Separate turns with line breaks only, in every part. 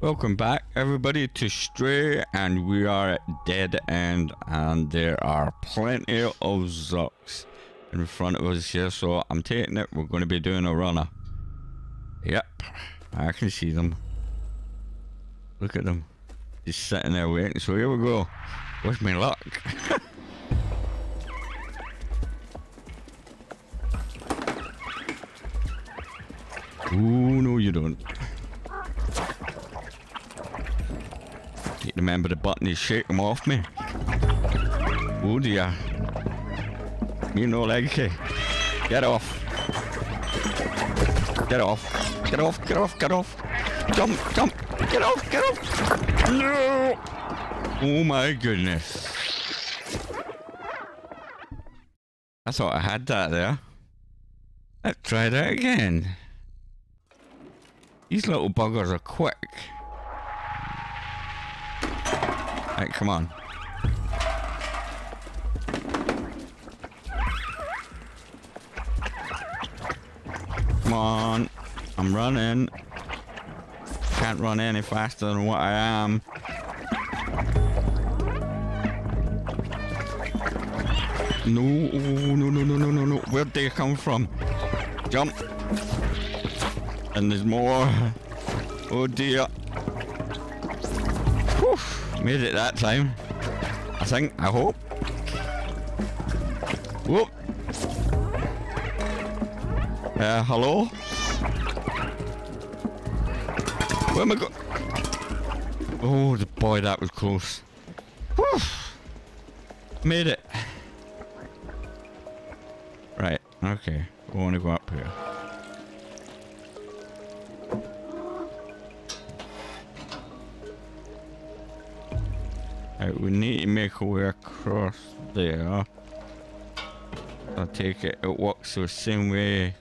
Welcome back, everybody, to Stray, and we are at Dead End, and there are plenty of Zurks in front of us here, so I'm taking it we're going to be doing a runner. Yep, I can see them. Look at them, just sitting there waiting, so here we go. Wish me luck. Ooh, no you don't. Remember the button is shake them off me. Oh dear. Me no leggy. Get off. Get off. Get off, get off, get off. Jump, jump. Get off, get off. No. Oh my goodness. I thought I had that there. Let's try that again. These little buggers are quick. Right, come on. Come on. I'm running. Can't run any faster than what I am. No, no, no, no, no, no, no. Where'd they come from? Jump. And there's more. Oh dear. Made it that time. I think. I hope. Whoop. Uh, hello? Where am I go? Oh, the boy, that was close. Whew. Made it. Right, okay. We want to go up here. Take it it works the same way.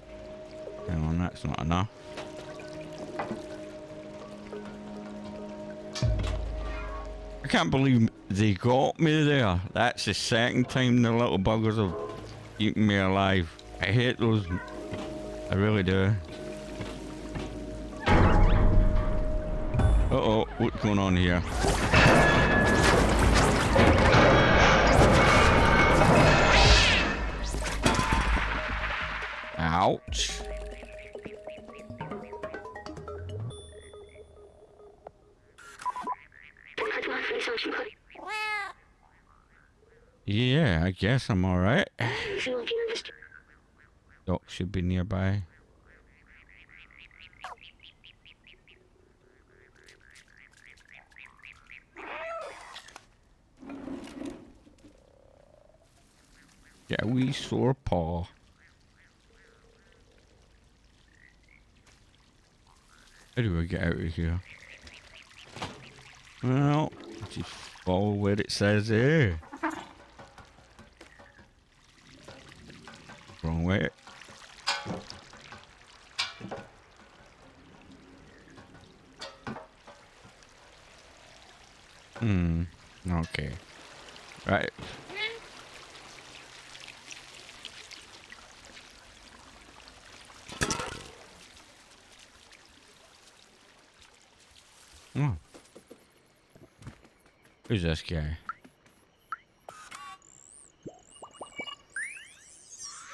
Hang on, that's not enough. I can't believe they got me there. That's the second time the little buggers have eaten me alive. I hate those. I really do. Uh-oh, what's going on here? Ouch. Yeah, I guess I'm alright. Doc should be nearby. Yeah, we sore paw. How do we get out of here? Well, just follow where it says there. Wrong way. Hmm. Okay. Right. Oh. Who's this guy?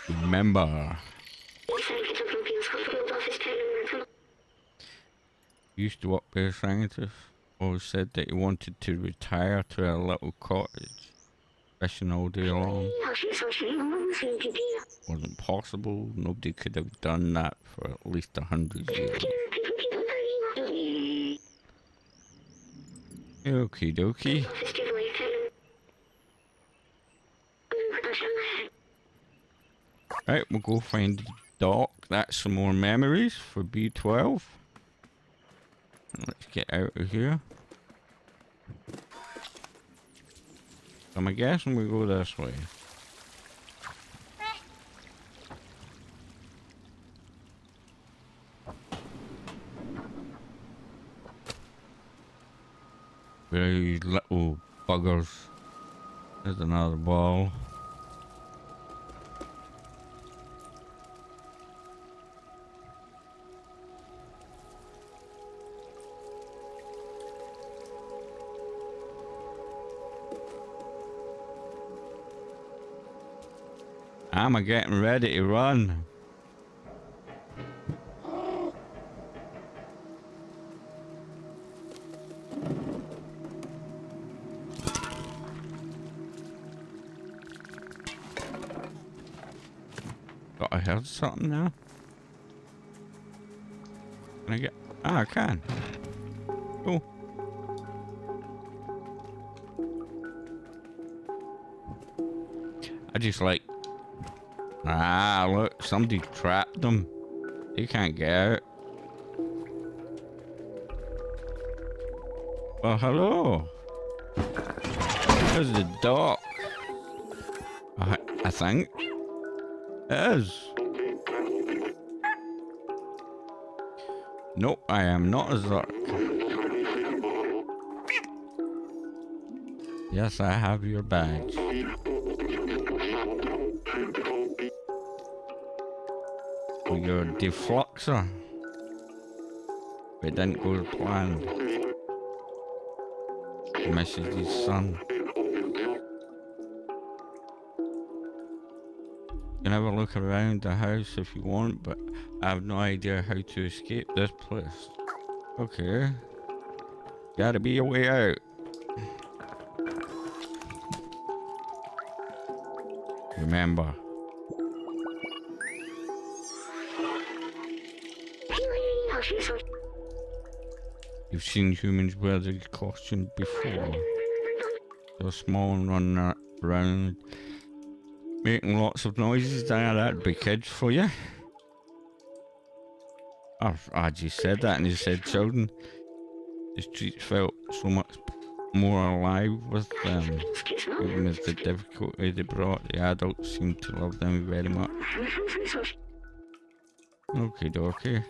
Remember. Used to work as a scientist. Always said that he wanted to retire to a little cottage. Fishing all day long. Wasn't possible. Nobody could have done that for at least a hundred years. Okie dokie. Right, we'll go find the Doc. That's some more memories for B12. Let's get out of here. I'm guessing we go this way. Very little buggers. There's another ball. I'm getting ready to run. Something now. Can I get? Ah, I can. Oh. I just like. Ah, look, somebody trapped them. They can't get out. Well, hello. There's the Doc. I, I think. It is. Nope, I am not a Zurk. Yes, I have your badge. For your defluxer. It didn't go to plan. Message his son. Have a look around the house if you want, but I have no idea how to escape this place. Okay. Gotta be a way out. Remember. You've seen humans wear these costumes before. They're small and run around making lots of noises. There, that'd be kids for you. Oh, I just said that and he said children. The streets felt so much more alive with them. Even with the difficulty they brought, the adults seemed to love them very much. Okay, dokie.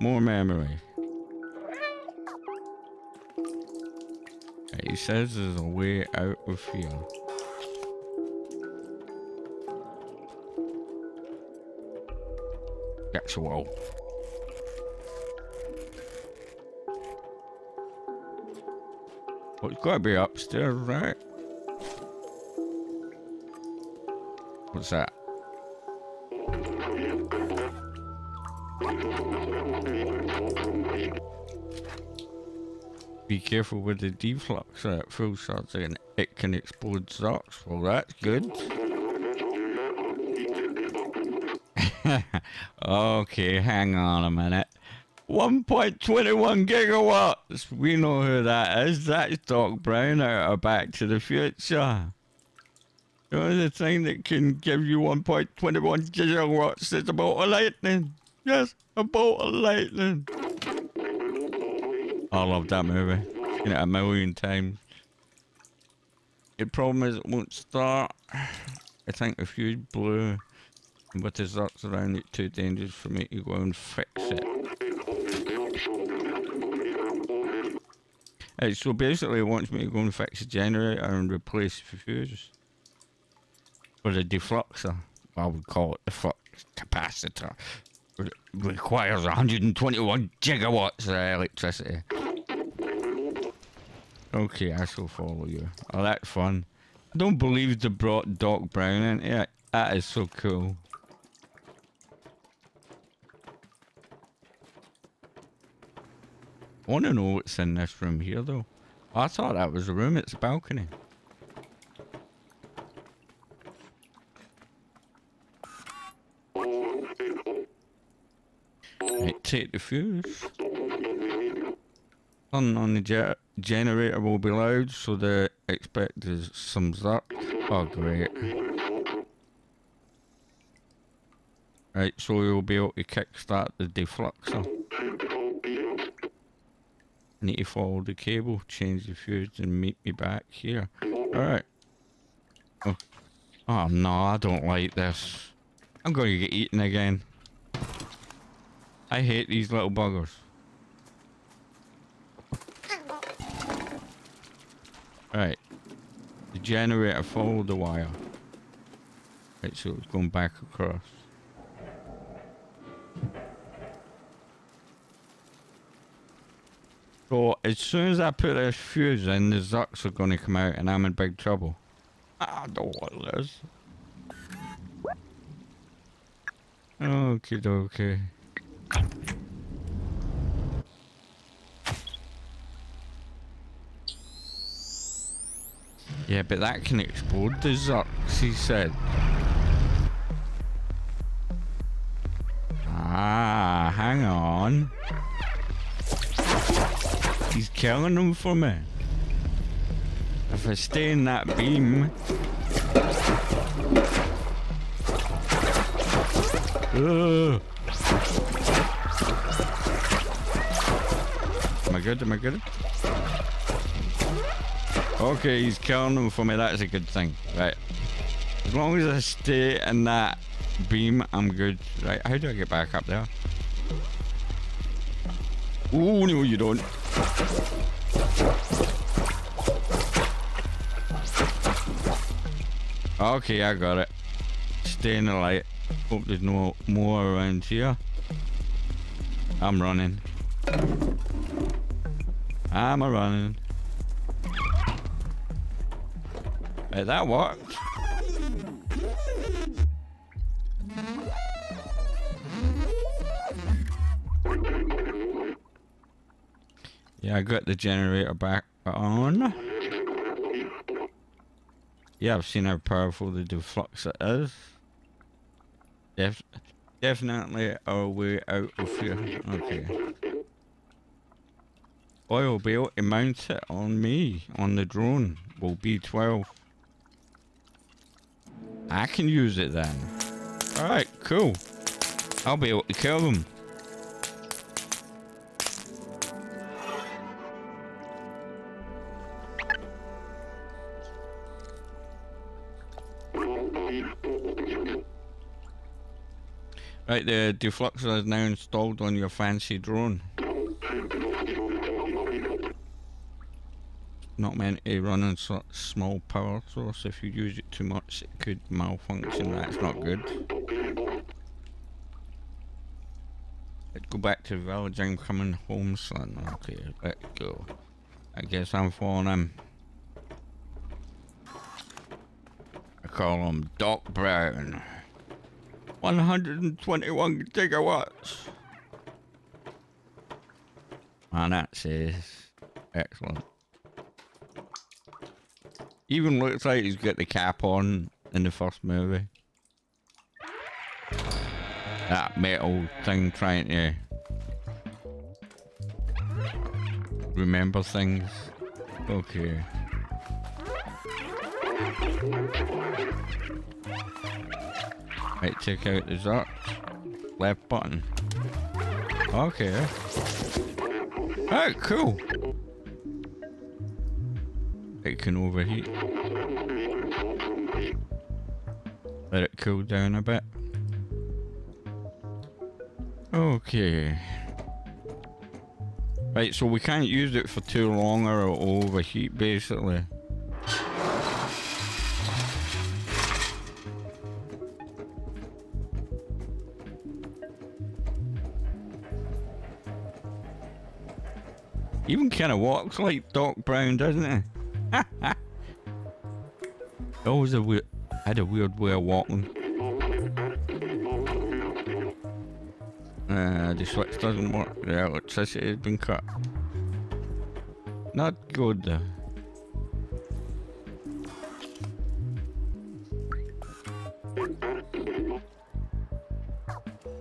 More memory. He says there's a way out of here. That's a wall. Well, it's got to be upstairs, right? What's that? Be careful with the defluxer at full shots and it can explode socks. Well, that's good. okay, hang on a minute. 1.21 gigawatts. We know who that is. That's Doc Brown out of Back to the Future. The only thing that can give you 1.21 gigawatts is a bolt of lightning. Yes, a bolt of lightning. I love that movie. Seen it a million times. The problem is it won't start. I think the fuse blew. But the Zurks around it too dangerous for me to go and fix it. So basically it wants me to go and fix the generator and replace the fuse. For the defluxer. I would call it the flux capacitor. It requires 121 gigawatts of electricity. Okay, I shall follow you. Oh, that's fun. I don't believe they brought Doc Brown in. Yeah, that is so cool. I want to know what's in this room here, though. I thought that was a room. It's a balcony. Right, take the fuse. Turn on the ge generator will be loud, so the expect there's some zap. Oh, great. Right, so we'll be able to kickstart the defluxer. Need to follow the cable, change the fuse, and meet me back here. Alright. Oh. oh no, I don't like this. I'm going to get eaten again. I hate these little buggers. Right. The generator followed the wire. Right, so it's going back across. So as soon as I put this fuse in, the Zurks are going to come out and I'm in big trouble. I don't want this. Okay, dokie. Yeah, but that can explode the Zurks, he said. He's killing them for me. If I stay in that beam... Ugh. Am I good? Am I good? Okay, he's killing them for me. That's a good thing. Right. As long as I stay in that beam, I'm good. Right, how do I get back up there? Oh, no, you don't. Okay, I got it. Stay in the light. Hope there's no more around here. I'm running. I'm a running. Hey, that worked. Yeah, I got the generator back on. Yeah, I've seen how powerful the defluxer is. Def definitely our way out of here. Okay. I'll be able to mount it on me, on the drone. Will B12. I can use it then. Alright, cool. I'll be able to kill them. Right, the defluxer is now installed on your fancy drone. not meant to run on so small power source. If you use it too much, it could malfunction. That's not good. Let's go back to the village. I'm coming home, son. Okay, let's go. I guess I'm following him. I call him Doc Brown. 121 gigawatts. And that says excellent. Even looks like he's got the cap on in the first movie. That metal thing trying to remember things. Okay. Right, take out the Zurk. Left button. Okay. Oh, cool. It can overheat. Let it cool down a bit. Okay. Right, so we can't use it for too long or it'll overheat basically. Even kind of walks like Doc Brown, doesn't it? Always a weird, had a weird way of walking. Uh, the switch doesn't work. The electricity has been cut. Not good.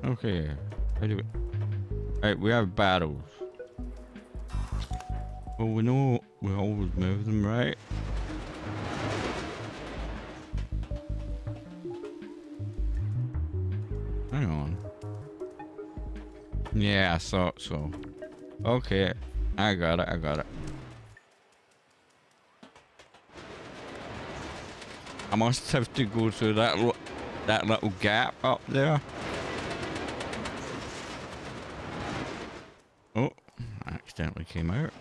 Okay. Anyway. Right, we have battles. Well, we know we always move them right. Hang on. Yeah, I thought so. Okay, I got it, I got it. I must have to go through that that little gap up there. Oh, I accidentally came out.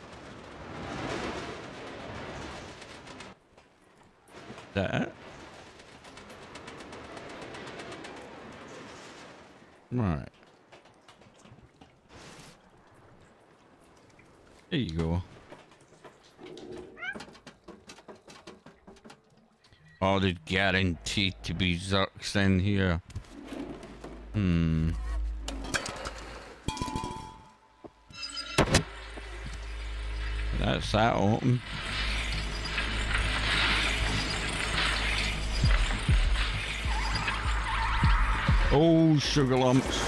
That. Right. There you go. Oh, there's guaranteed to be Zurks in here. Hmm. That's that open. Oh, sugar lumps.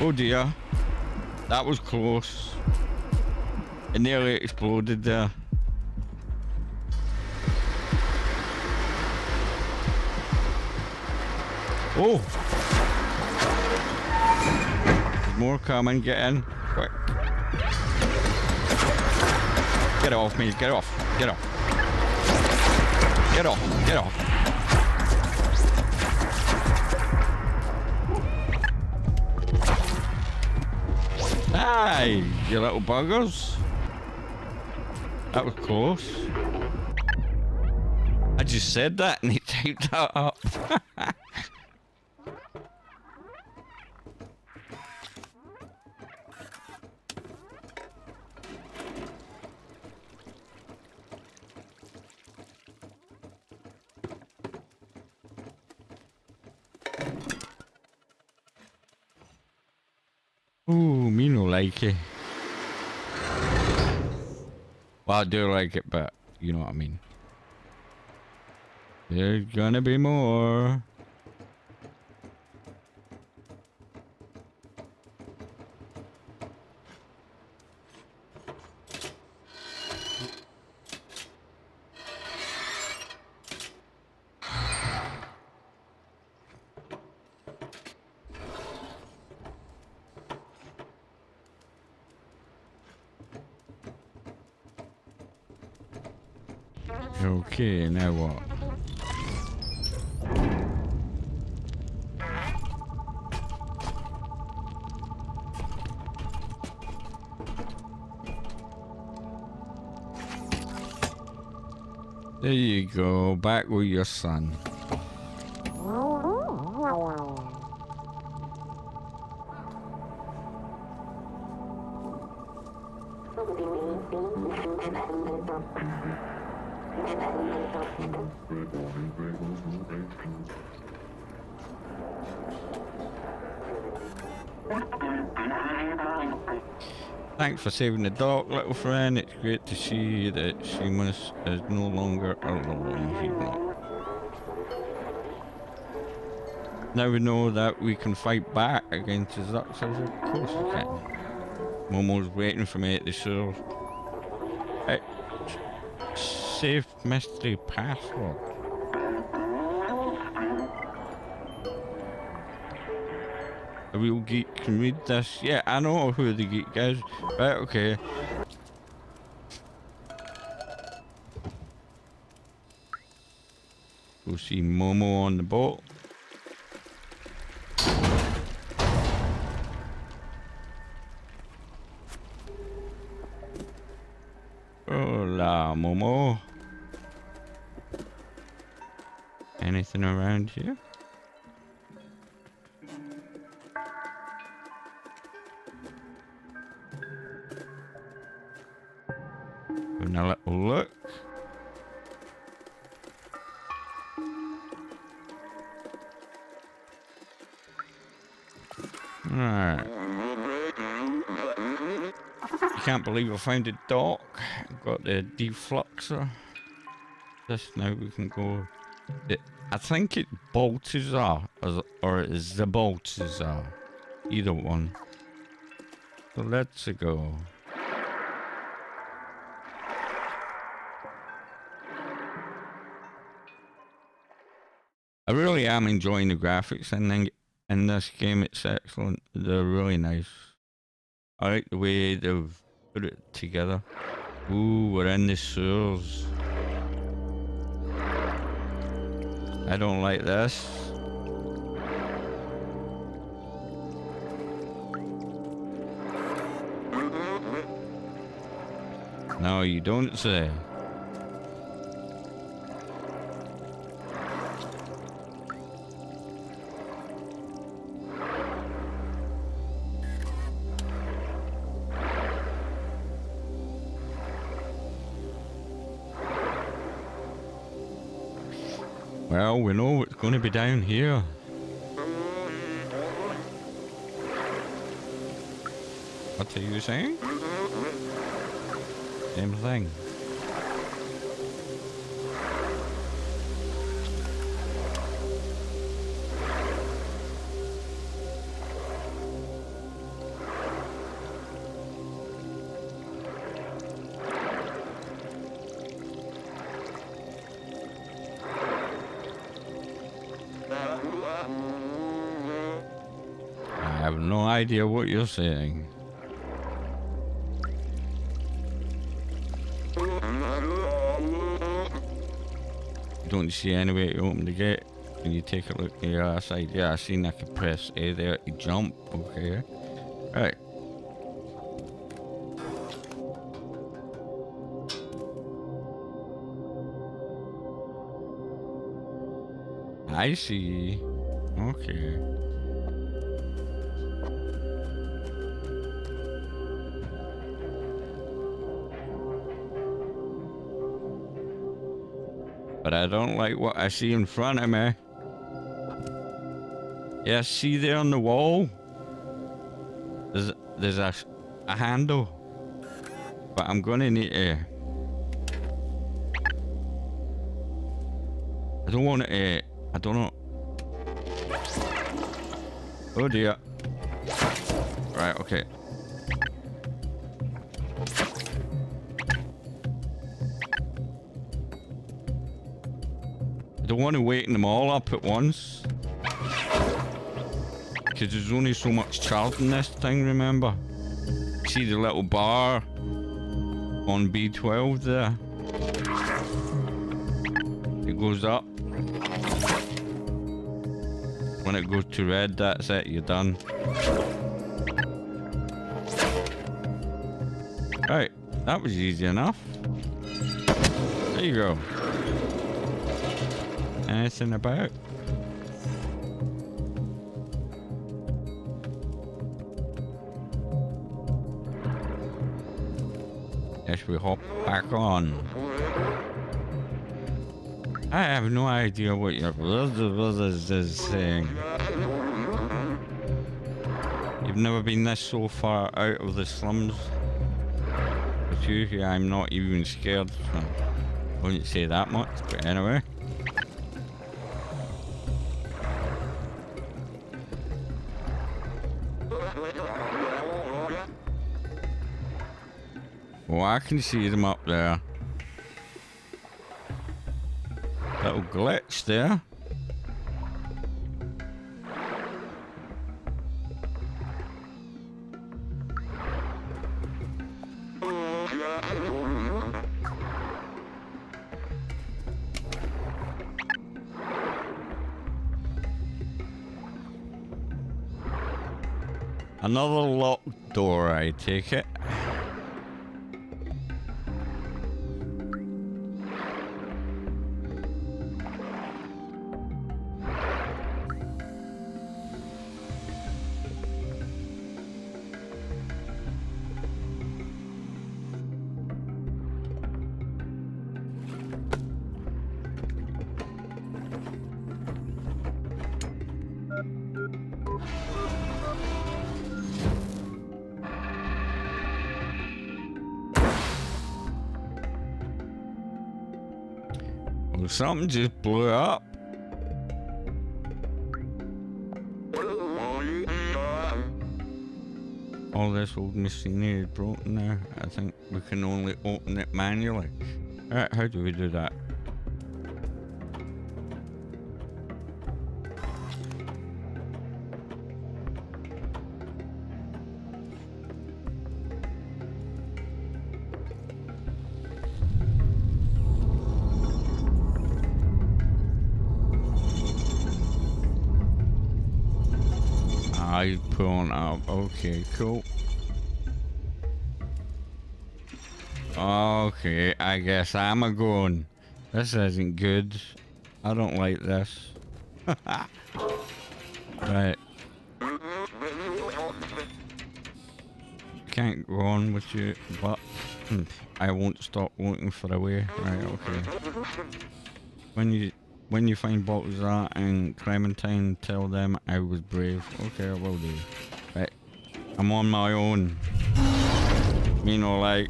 Oh dear. That was close. It nearly exploded there. Oh! There's more coming, get in. Quick. Get off me, get off, get off. Get off, get off. Hey, you little buggers. That was close. I just said that and he typed that up. Ooh, me no like it. Well, I do like it, but you know what I mean. There's gonna be more. Back with your son. Thanks for saving the dog, little friend. It's great to see that Seamus is no longer alone. He's not. Now we know that we can fight back against the Zurks. Of course we can. Momo's waiting for me at the shore. Safe mystery password. Real geek can read this. Yeah, I know who the geek is. Right, okay. We'll see Momo on the boat. Hola, Momo. Anything around here? Can't believe I found a dock. Got the defluxer. This now we can go. I think it Balthazar or it is the Balthazar. Either one. So let's go. I really am enjoying the graphics and then in this game. It's excellent. They're really nice. I like the way they've put it together. Ooh, we're in the sewers. I don't like this. No, you don't say. We know it's going to be down here. What are you saying? Same thing. Idea what you're saying. Don't you see any way to open the gate? Can you take a look to other side? Yeah, I seen I could press A there to jump. Okay. Right. I see. Okay. But I don't like what I see in front of me. Yeah, see there on the wall? There's, there's a, a handle. But I'm gonna need to... I don't want to... Uh, I don't know. Oh dear. Right, okay. I don't want to wake them all up at once. Because there's only so much charge in this thing, remember? See the little bar on B12 there? It goes up. When it goes to red, that's it, you're done. Right, that was easy enough. There you go. Anything about? Yes, we hop back on. I have no idea what your brothers is saying. You've never been this so far out of the slums. But usually I'm not even scared. So I wouldn't say that much, but anyway. I can see them up there. Little glitch there. Another locked door, I take it. Something just blew up. All this old machinery is broken now. I think we can only open it manually. Alright, how do we do that? Pulling up. Okay, cool. Okay, I guess I'm a going. This isn't good. I don't like this. right. Can't go on with you, but hmm, I won't stop looking for a way. Right, okay. When you when you find Balthazar and Clementine, tell them I was brave. Okay, I will do. Right. I'm on my own. Me no like.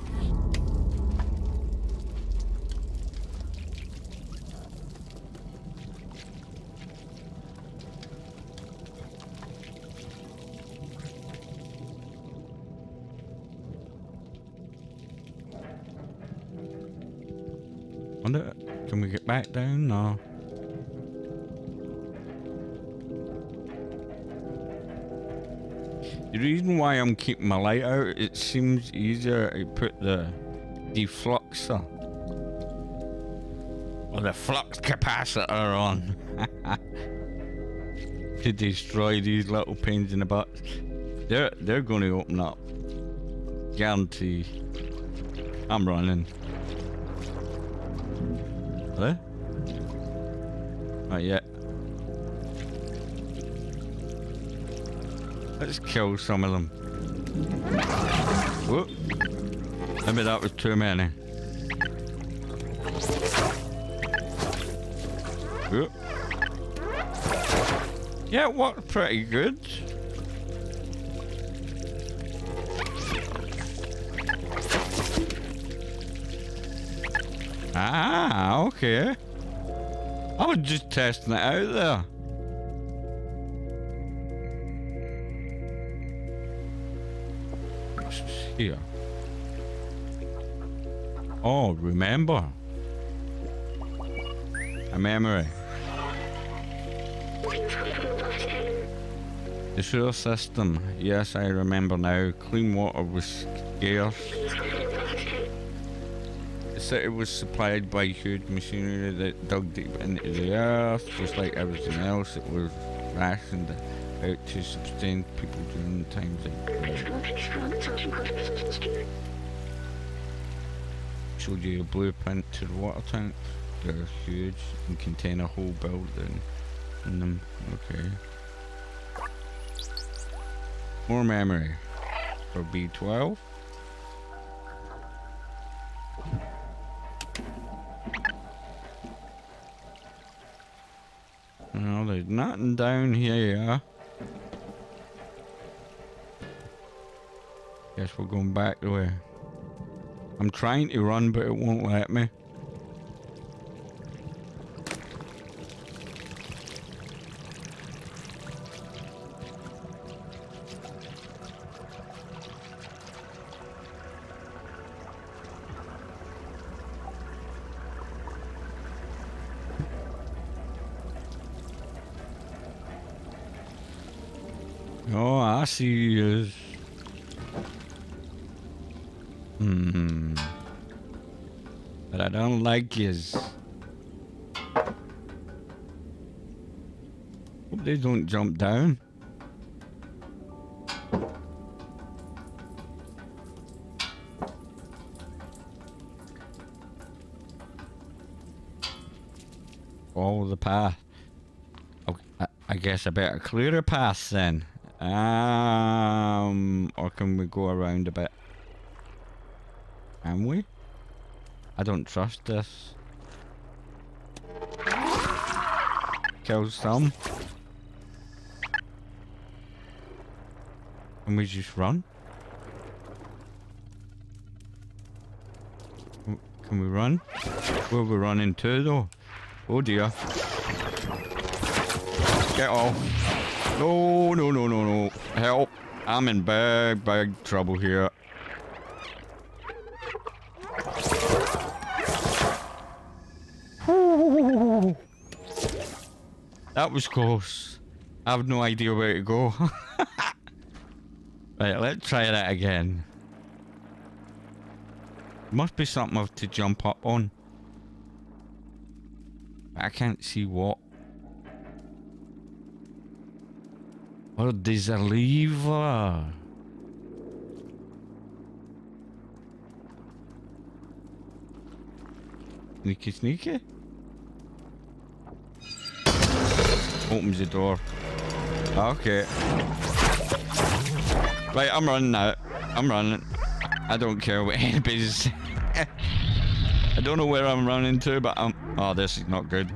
Wonder, can we get back down? No. The reason why I'm keeping my light out, it seems easier to put the defluxer or the flux capacitor on to destroy these little pains in the butt. They're they're going to open up. Guarantee. I'm running. Hello? Not yet. Let's kill some of them. Whoop. Maybe that was too many. Whoop. Yeah, it worked pretty good. Ah, okay. I was just testing it out there. Here? Oh, remember. A memory. The sewer system. Yes, I remember now. Clean water was scarce. The city was supplied by huge machinery that dug deep into the earth. Just like everything else, it was rationed out to sustain people during times like. Showed you a blueprint to the water tanks. They're huge and contain a whole building in them. Okay. More memory for B12. No, there's nothing down here. Guess we're going back the way. I'm trying to run, but it won't let me. His. Hope they don't jump down. Follow the path. Okay, I, I guess I better clear a path then. Um, or can we go around a bit? Can we? I don't trust this. Kill some. Can we just run? Can we run? Where are we running to though? Oh dear. Get off. No, no, no, no, no. Help. I'm in big, big trouble here. That was close. I have no idea where to go. right, let's try that again. Must be something to jump up on. I can't see what. Oh, there's a lever. Sneaky, sneaky. opens the door. Okay. Right, I'm running out. I'm running. I don't care what anybody's... I don't know where I'm running to, but I'm... Oh, this is not good.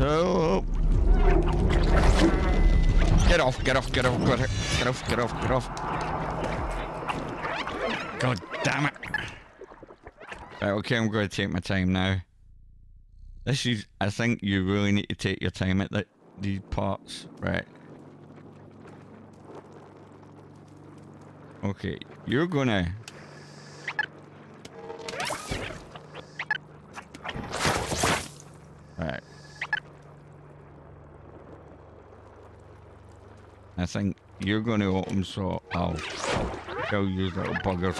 Oh. Get off, get off, get off, get off, get off, get off, get off. God damn it. Right, okay, I'm going to take my time now. This is, I think you really need to take your time at the, these parts. Right. Okay, you're gonna... Right. I think you're gonna open so I'll kill you little buggers.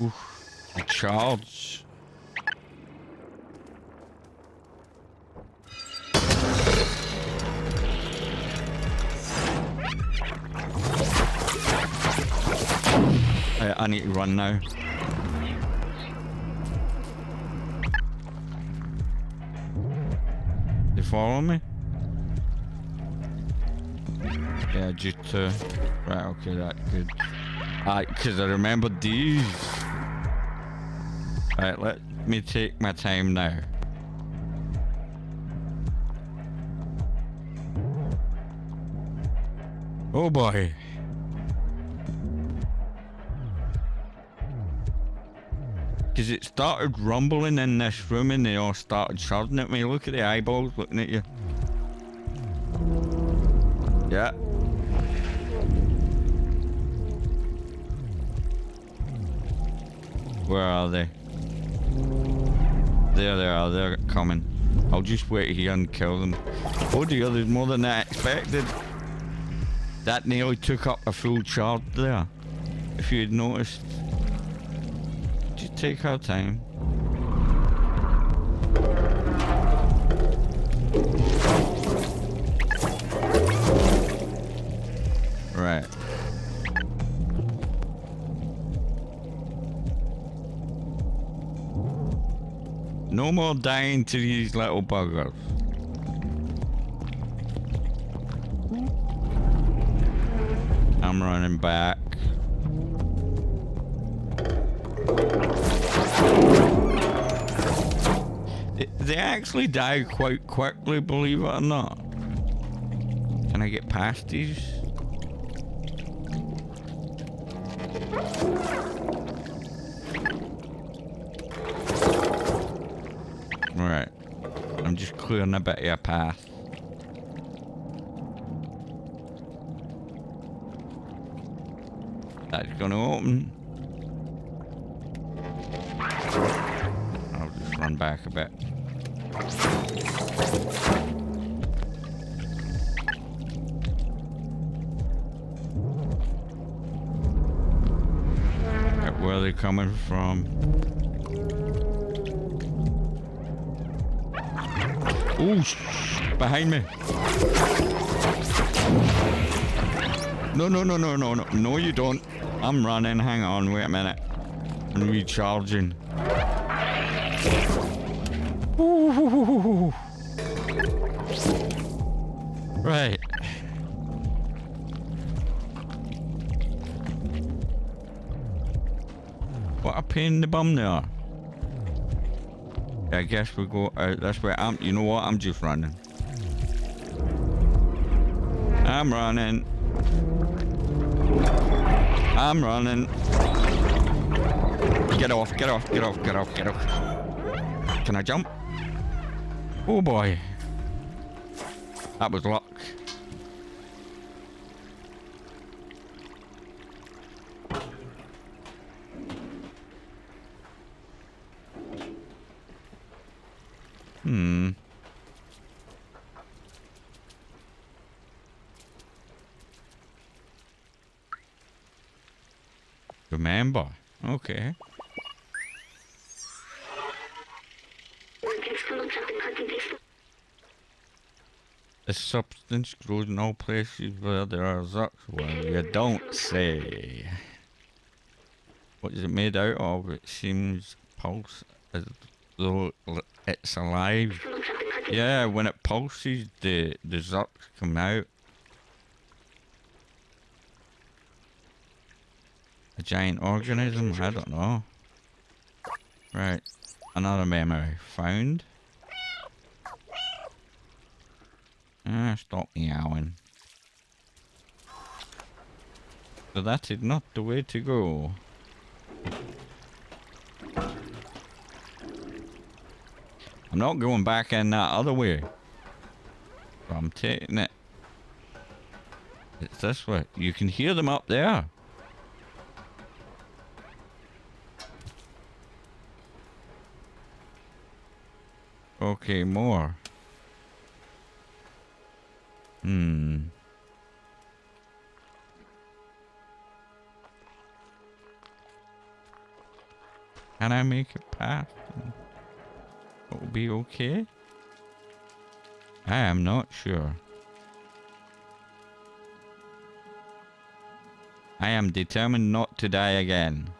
Oof. The charge. I, need to run now. You follow me? Yeah, just uh, right. Okay, that good. Alright, because I remember these. Alright, let me take my time now. Oh boy. Because it started rumbling in this room and they all started shouting at me. Look at the eyeballs looking at you. Yeah. Where are they? There they are, they're coming. I'll just wait here and kill them. Oh dear, there's more than I expected. That nearly took up a full charge there. If you had noticed. Take our time. Right. No more dying to these little buggers. I'm running back. They- actually die quite quickly, believe it or not. Can I get past these? Right. I'm just clearing a bit of a path. That's gonna open. I'll just run back a bit. Where are they coming from? Oh, sh- behind me. No, no, no, no, no, no. No, you don't. I'm running. Hang on. Wait a minute. I'm recharging. Bum they are. I guess we go uh, out this way. I'm, you know what? I'm just running. I'm running. I'm running. Get off, get off, get off, get off, get off. Can I jump? Oh boy. That was luck. Hmm. Remember. Okay. The substance grows in all places where there are zurks. Well, you don't say. What is it made out of? It seems pulse as though it's alive. Yeah, when it pulses, the, the zurks come out. A giant organism? I don't know. Right, another memo found. Ah, stop meowing. So that is not the way to go. I'm not going back in that other way. I'm taking it. It's this way. You can hear them up there. Okay, more. Hmm. Can I make it past? It'll be okay? I am not sure. I am determined not to die again.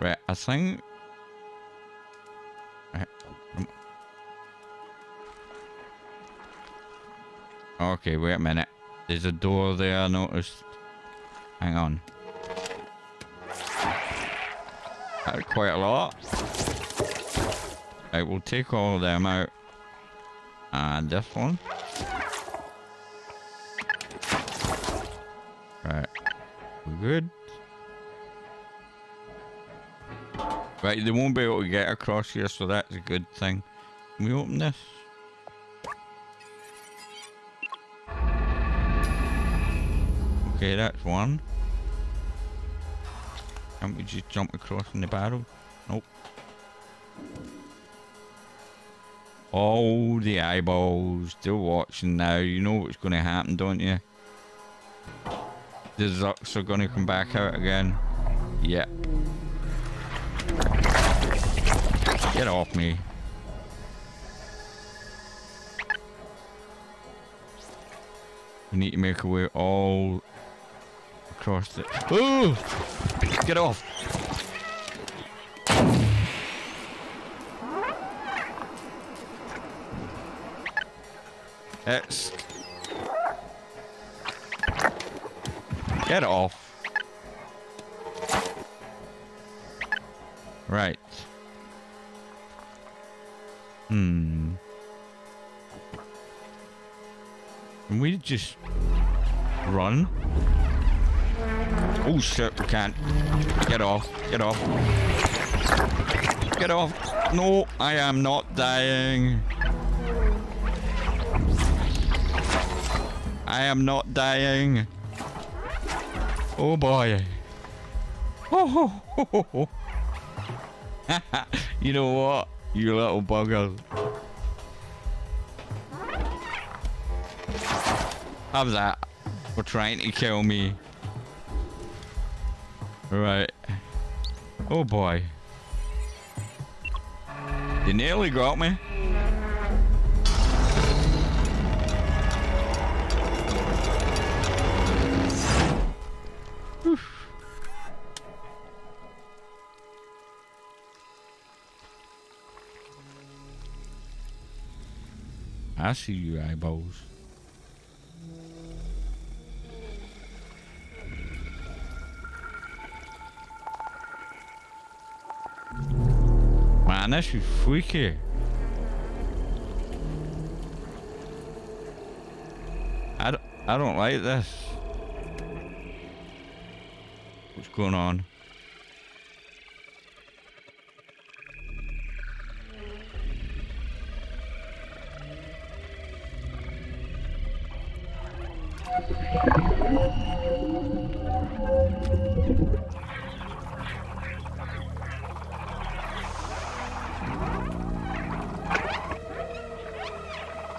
Right, I think... Okay, wait a minute. There's a door there, I noticed. Hang on. That's quite a lot. Right, we'll take all of them out. And this one. Right. We're good. Right, they won't be able to get across here, so that's a good thing. Can we open this? Okay, that's one. Can't we just jump across in the barrel? Nope. All the eyeballs, they're watching now. You know what's going to happen, don't you? The Zurks are going to come back out again. Yep. Get off me. We need to make our way all across the... Oh! Get off! X. Get off. Right. Hmm. Can we just run? Oh shit, we can't. Get off. Get off. Get off. No, I am not dying. I am not dying. Oh boy. Oh, oh, oh, you know what? You little bugger. How's that? For trying to kill me. Right. Oh boy. You nearly got me. I see you eyeballs. Man, that's freaky. I don't, I don't like this. What's going on?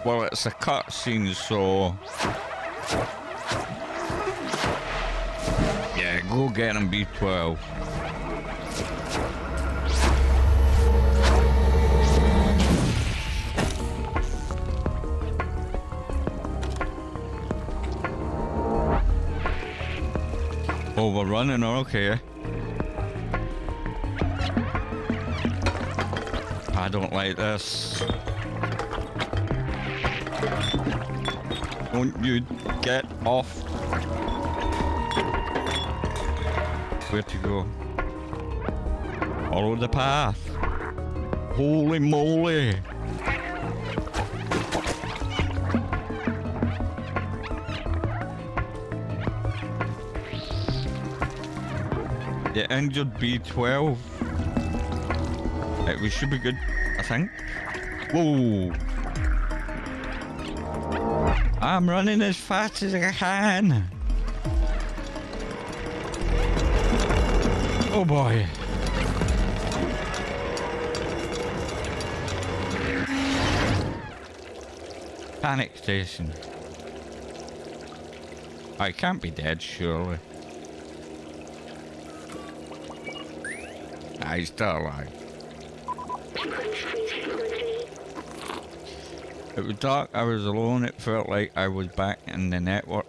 Well, it's a cutscene, so... Yeah, go get him, B12. Oh, we're running, okay. I don't like this. Don't you get off. Where to go? Follow the path. Holy moly. The injured B12. Right, we should be good, I think. Whoa. I'm running as fast as I can. Oh boy. Panic station. I can't be dead, surely. He's still alive. It was dark, I was alone, it felt like I was back in the network.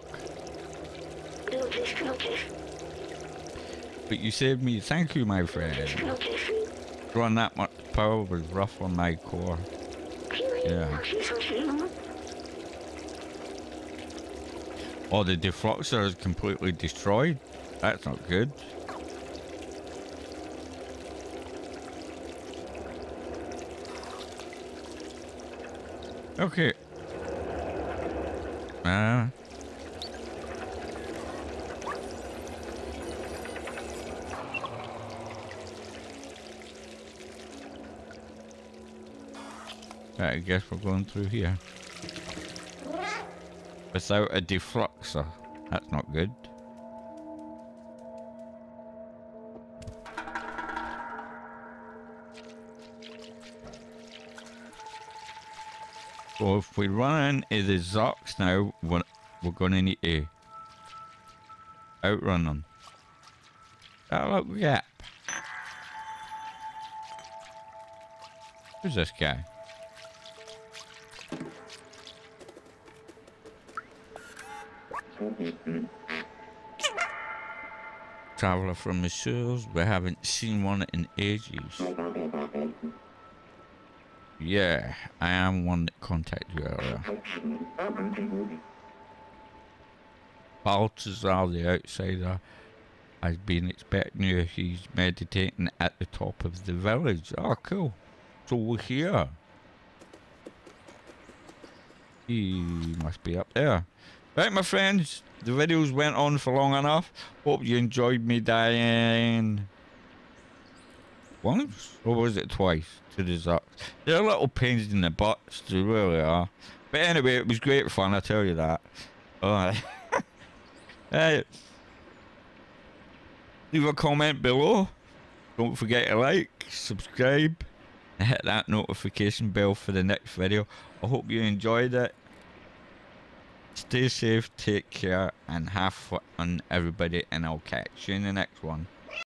But you saved me, thank you my friend. Drawing that much power was rough on my core. Yeah. Oh, the defluxor is completely destroyed? That's not good. Okay. Uh. I guess we're going through here. Without a defluxor. That's not good. So if we run into the Zurks now, we're, we're going to need to outrun them. Oh look, gap. Who's this guy? Traveler from Messieurs, we haven't seen one in ages. Yeah, I am one that contacted you. Balthazar the outsider has been expecting you. He's meditating at the top of the village. Oh, cool. So we're here. He must be up there. Right, my friends, the videos went on for long enough. Hope you enjoyed me dying once, or was it twice to the Zurks? They're little pains in the butts, they really are. But anyway, it was great fun, I tell you that. Alright. hey, leave a comment below. Don't forget to like, subscribe, and hit that notification bell for the next video. I hope you enjoyed it. Stay safe, take care, and have fun, everybody, and I'll catch you in the next one.